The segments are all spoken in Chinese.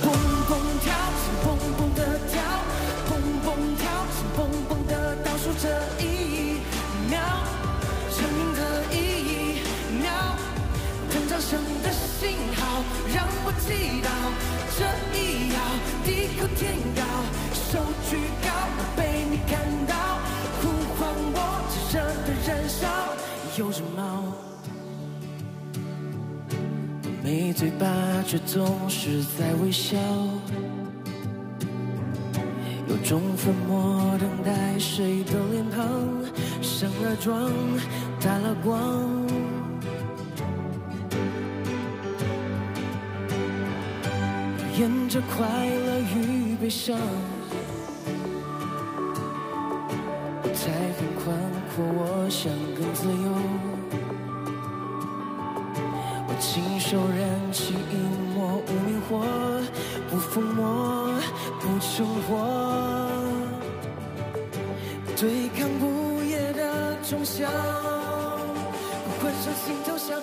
蹦蹦跳，心蹦蹦的跳，蹦蹦跳，心蹦蹦的倒数这一秒，生命的意义秒，膨胀声的信号让我祈祷，有只猫。没嘴巴，却总是在微笑。有种粉末等待谁的脸庞，上了妆，打了光。演着快乐与悲伤，彩我想更自由。我亲手燃起一抹无名火，不疯魔，不成活，对抗午夜的钟响，关上心头想，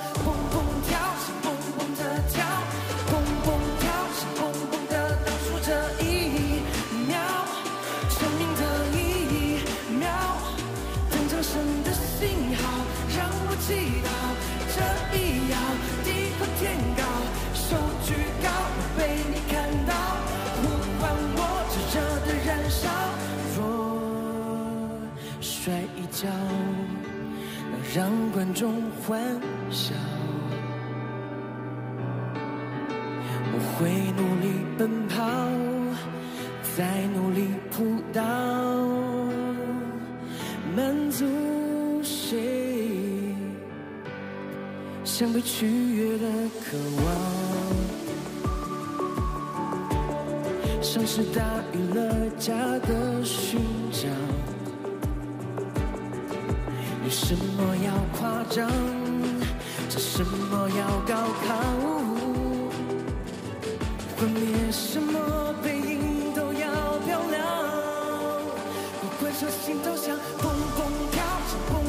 摔一跤，能让观众欢笑，我会努力奔跑，再努力扑倒。满足谁想被取悦的渴望？像是大于了家的寻找，为什么要夸张？这什么要高考？幻灭什么背影都要漂亮。不管手心头想，蹦蹦跳，心蹦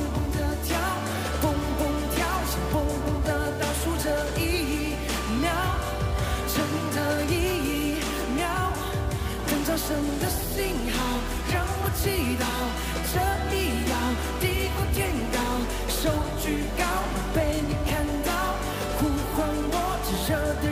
shall